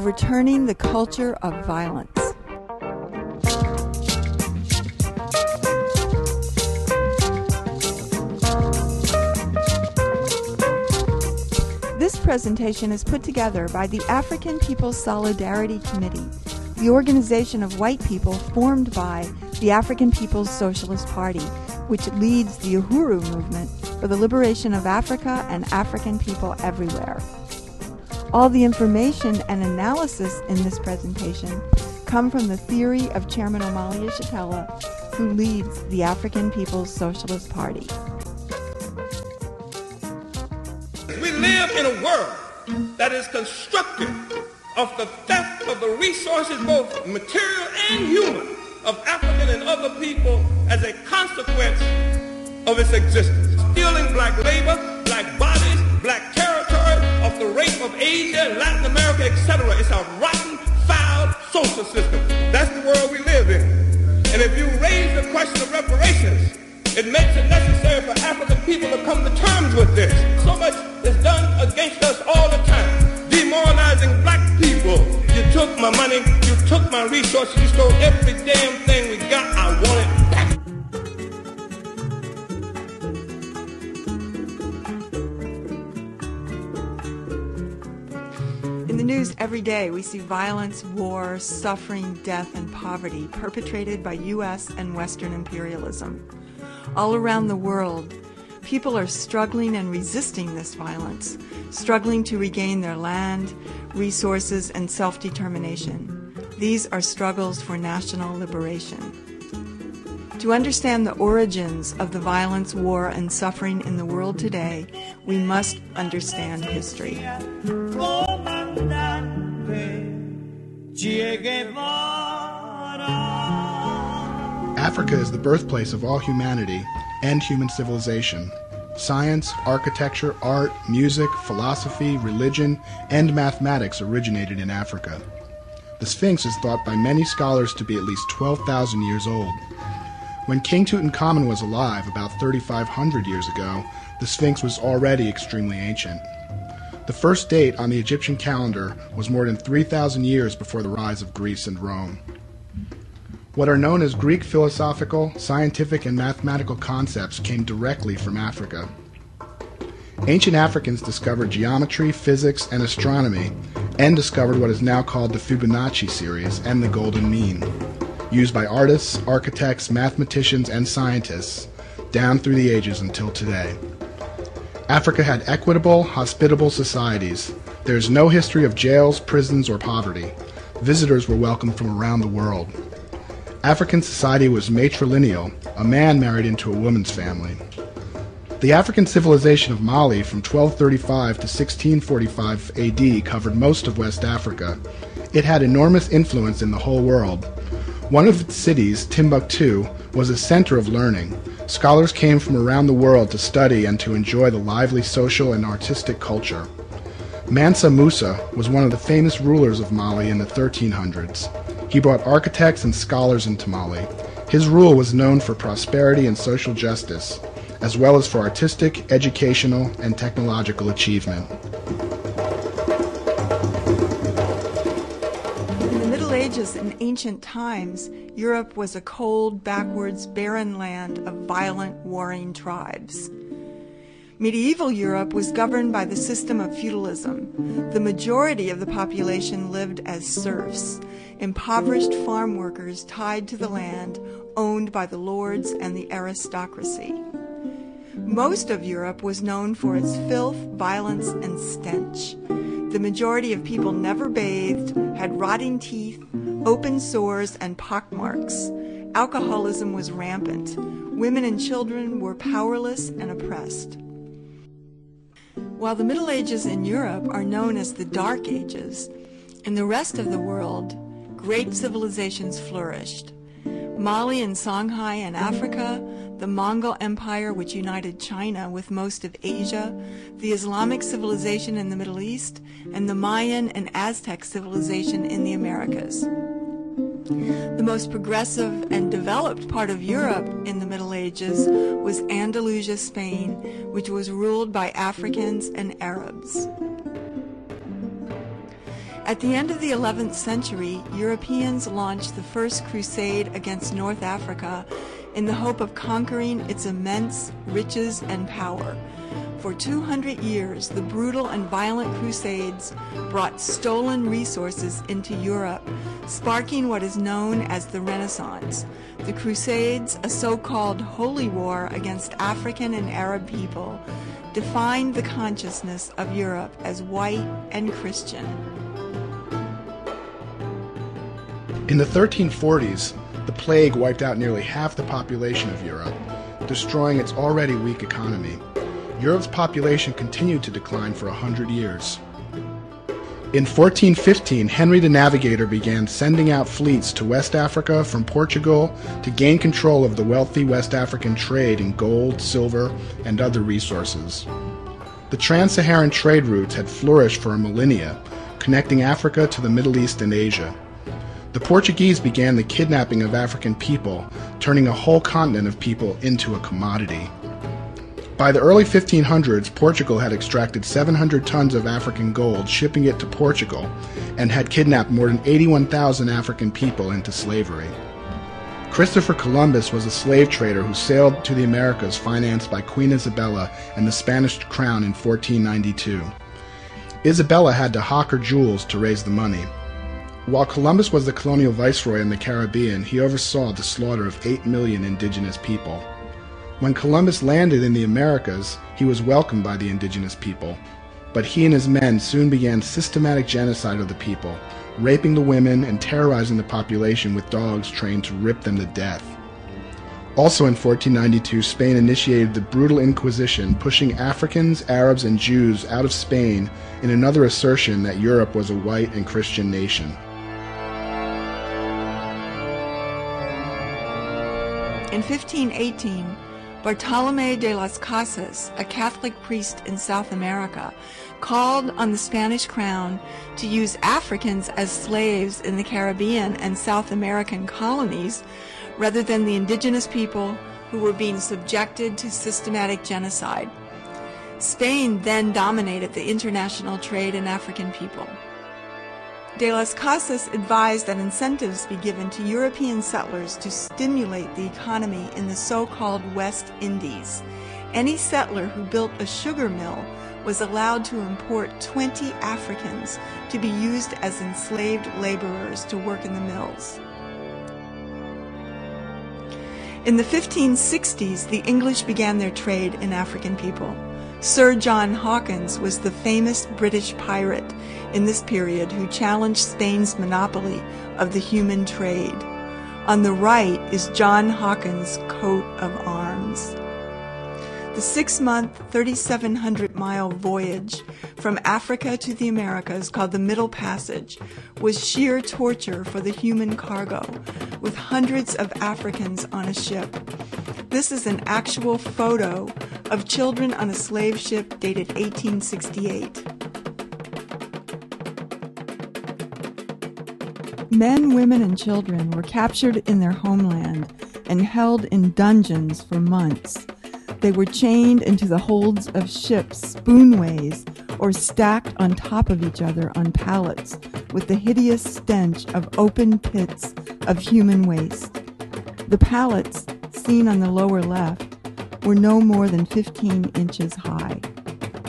overturning the culture of violence. This presentation is put together by the African People's Solidarity Committee, the organization of white people formed by the African People's Socialist Party, which leads the Uhuru movement for the liberation of Africa and African people everywhere. All the information and analysis in this presentation come from the theory of Chairman Omali Yeshitela, who leads the African People's Socialist Party. We live in a world that is constructed of the theft of the resources, both material and human, of African and other people as a consequence of its existence. Stealing black labor, black bodies, black the rape of Asia, Latin America, etc. It's a rotten, foul social system. That's the world we live in. And if you raise the question of reparations, it makes it necessary for African people to come to terms with this. So much is done against us all the time. Demoralizing black people. You took my money, you took my resources, you stole every damn thing every day, we see violence, war, suffering, death, and poverty perpetrated by U.S. and Western imperialism. All around the world, people are struggling and resisting this violence, struggling to regain their land, resources, and self determination. These are struggles for national liberation. To understand the origins of the violence, war, and suffering in the world today, we must understand history. Oh, Africa is the birthplace of all humanity and human civilization. Science, architecture, art, music, philosophy, religion, and mathematics originated in Africa. The Sphinx is thought by many scholars to be at least 12,000 years old. When King Tutankhamun was alive about 3,500 years ago, the Sphinx was already extremely ancient. The first date on the Egyptian calendar was more than 3,000 years before the rise of Greece and Rome. What are known as Greek philosophical, scientific, and mathematical concepts came directly from Africa. Ancient Africans discovered geometry, physics, and astronomy, and discovered what is now called the Fibonacci series and the Golden Mean, used by artists, architects, mathematicians, and scientists down through the ages until today. Africa had equitable, hospitable societies. There is no history of jails, prisons, or poverty. Visitors were welcomed from around the world. African society was matrilineal, a man married into a woman's family. The African civilization of Mali from 1235 to 1645 AD covered most of West Africa. It had enormous influence in the whole world. One of its cities, Timbuktu, was a center of learning. Scholars came from around the world to study and to enjoy the lively social and artistic culture. Mansa Musa was one of the famous rulers of Mali in the 1300s. He brought architects and scholars into Mali. His rule was known for prosperity and social justice, as well as for artistic, educational, and technological achievement. And ancient times, Europe was a cold, backwards, barren land of violent, warring tribes. Medieval Europe was governed by the system of feudalism. The majority of the population lived as serfs, impoverished farm workers tied to the land owned by the lords and the aristocracy. Most of Europe was known for its filth, violence, and stench. The majority of people never bathed, had rotting teeth, open sores, and pockmarks. Alcoholism was rampant. Women and children were powerless and oppressed. While the Middle Ages in Europe are known as the Dark Ages, in the rest of the world, great civilizations flourished. Mali and Songhai in Africa, the Mongol Empire, which united China with most of Asia, the Islamic civilization in the Middle East, and the Mayan and Aztec civilization in the Americas. The most progressive and developed part of Europe in the Middle Ages was Andalusia, Spain, which was ruled by Africans and Arabs. At the end of the 11th century, Europeans launched the first crusade against North Africa in the hope of conquering its immense riches and power. For 200 years, the brutal and violent crusades brought stolen resources into Europe, sparking what is known as the Renaissance. The Crusades, a so-called holy war against African and Arab people, defined the consciousness of Europe as white and Christian. In the 1340s, the plague wiped out nearly half the population of Europe, destroying its already weak economy. Europe's population continued to decline for a hundred years. In 1415, Henry the Navigator began sending out fleets to West Africa from Portugal to gain control of the wealthy West African trade in gold, silver, and other resources. The trans Saharan trade routes had flourished for a millennia, connecting Africa to the Middle East and Asia. The Portuguese began the kidnapping of African people, turning a whole continent of people into a commodity. By the early 1500s, Portugal had extracted 700 tons of African gold, shipping it to Portugal, and had kidnapped more than 81,000 African people into slavery. Christopher Columbus was a slave trader who sailed to the Americas financed by Queen Isabella and the Spanish crown in 1492. Isabella had to hawk her jewels to raise the money. While Columbus was the colonial viceroy in the Caribbean, he oversaw the slaughter of 8 million indigenous people. When Columbus landed in the Americas, he was welcomed by the indigenous people. But he and his men soon began systematic genocide of the people, raping the women and terrorizing the population with dogs trained to rip them to death. Also in 1492, Spain initiated the brutal Inquisition, pushing Africans, Arabs, and Jews out of Spain in another assertion that Europe was a white and Christian nation. In 1518, Bartolome de las Casas, a Catholic priest in South America, called on the Spanish crown to use Africans as slaves in the Caribbean and South American colonies rather than the indigenous people who were being subjected to systematic genocide. Spain then dominated the international trade in African people. De las Casas advised that incentives be given to European settlers to stimulate the economy in the so-called West Indies. Any settler who built a sugar mill was allowed to import 20 Africans to be used as enslaved laborers to work in the mills. In the 1560s, the English began their trade in African people. Sir John Hawkins was the famous British pirate in this period who challenged Spain's monopoly of the human trade. On the right is John Hawkins' coat of arms. The six month, 3,700 mile voyage from Africa to the Americas, called the Middle Passage, was sheer torture for the human cargo, with hundreds of Africans on a ship. This is an actual photo of children on a slave ship dated 1868. Men, women, and children were captured in their homeland and held in dungeons for months. They were chained into the holds of ships, spoonways, or stacked on top of each other on pallets with the hideous stench of open pits of human waste. The pallets, seen on the lower left, were no more than 15 inches high.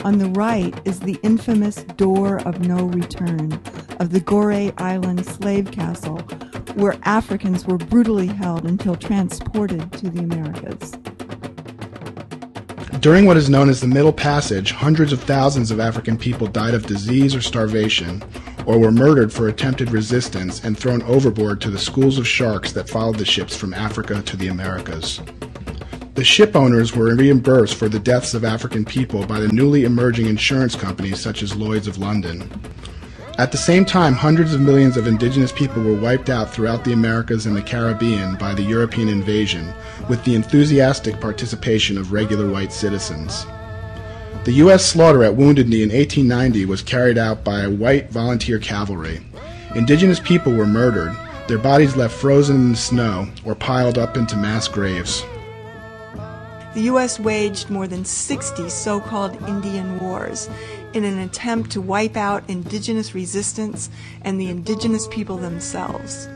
On the right is the infamous Door of No Return of the Goree Island slave castle, where Africans were brutally held until transported to the Americas. During what is known as the Middle Passage, hundreds of thousands of African people died of disease or starvation, or were murdered for attempted resistance and thrown overboard to the schools of sharks that followed the ships from Africa to the Americas. The ship owners were reimbursed for the deaths of African people by the newly emerging insurance companies such as Lloyd's of London. At the same time, hundreds of millions of indigenous people were wiped out throughout the Americas and the Caribbean by the European invasion, with the enthusiastic participation of regular white citizens. The U.S. slaughter at Wounded Knee in 1890 was carried out by white volunteer cavalry. Indigenous people were murdered, their bodies left frozen in the snow or piled up into mass graves. The U.S. waged more than 60 so called Indian wars in an attempt to wipe out indigenous resistance and the indigenous people themselves.